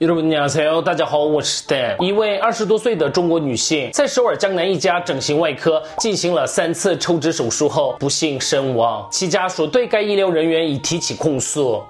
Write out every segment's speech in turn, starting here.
여러분안녕하세요大家好，我是 Dan。一位二十多岁的中国女性在首尔江南一家整形外科进行了三次抽脂手术后不幸身亡，其家属对该医疗人员已提起控诉。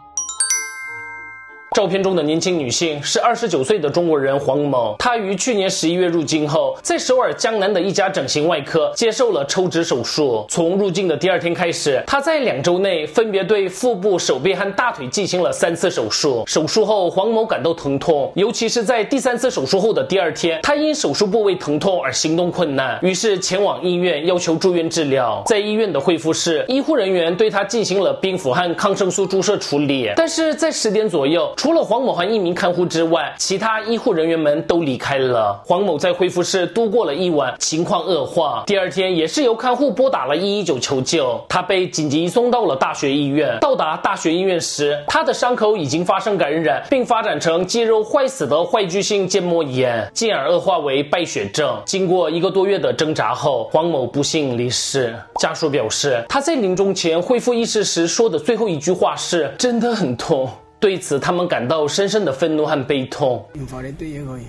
照片中的年轻女性是二十九岁的中国人黄某，她于去年十一月入境后，在首尔江南的一家整形外科接受了抽脂手术。从入境的第二天开始，她在两周内分别对腹部、手臂和大腿进行了三次手术。手术后，黄某感到疼痛，尤其是在第三次手术后的第二天，她因手术部位疼痛而行动困难，于是前往医院要求住院治疗。在医院的恢复室，医护人员对她进行了冰敷和抗生素注射处理，但是在十点左右。除了黄某和一名看护之外，其他医护人员们都离开了。黄某在恢复室度过了一晚，情况恶化。第二天也是由看护拨打了一一九求救，他被紧急送到了大学医院。到达大学医院时，他的伤口已经发生感染，并发展成肌肉坏死的坏疽性腱膜炎，进而恶化为败血症。经过一个多月的挣扎后，黄某不幸离世。家属表示，他在临终前恢复意识时说的最后一句话是：“真的很痛。”对此，他们感到深深的愤怒和悲痛。用法律对也可以，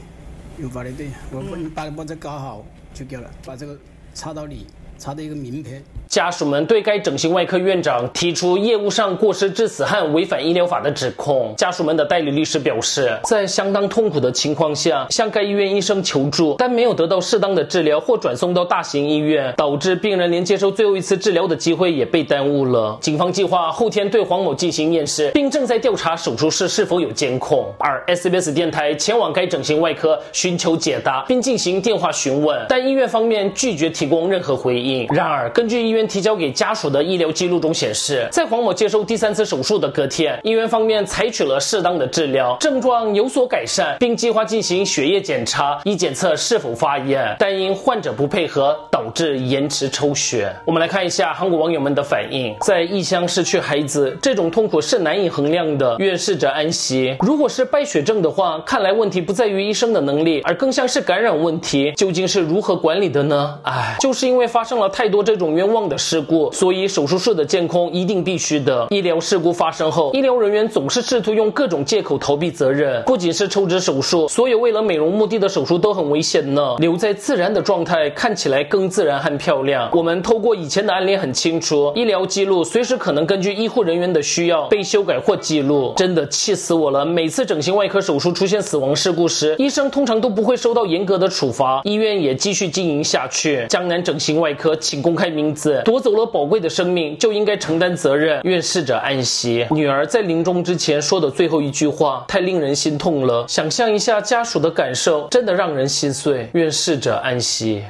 用法律对，我把把这搞好就够了，把这个查到理，查到一个名牌。家属们对该整形外科院长提出业务上过失致死和违反医疗法的指控。家属们的代理律师表示，在相当痛苦的情况下向该医院医生求助，但没有得到适当的治疗或转送到大型医院，导致病人连接受最后一次治疗的机会也被耽误了。警方计划后天对黄某进行验尸，并正在调查手术室是否有监控。而 SBS 电台前往该整形外科寻求解答，并进行电话询问，但医院方面拒绝提供任何回应。然而，根据医院提交给家属的医疗记录中显示，在黄某接受第三次手术的隔天，医院方面采取了适当的治疗，症状有所改善，并计划进行血液检查，以检测是否发炎。但因患者不配合，导致延迟抽血。我们来看一下韩国网友们的反应：在异乡失去孩子，这种痛苦是难以衡量的。愿逝者安息。如果是败血症的话，看来问题不在于医生的能力，而更像是感染问题。究竟是如何管理的呢？唉，就是因为发生了太多这种冤枉的。事故，所以手术室的监控一定必须的。医疗事故发生后，医疗人员总是试图用各种借口逃避责任。不仅是抽脂手术，所有为了美容目的的手术都很危险呢。留在自然的状态，看起来更自然和漂亮。我们透过以前的案例很清楚，医疗记录随时可能根据医护人员的需要被修改或记录。真的气死我了！每次整形外科手术出现死亡事故时，医生通常都不会受到严格的处罚，医院也继续经营下去。江南整形外科，请公开名字。夺走了宝贵的生命，就应该承担责任。愿逝者安息。女儿在临终之前说的最后一句话，太令人心痛了。想象一下家属的感受，真的让人心碎。愿逝者安息。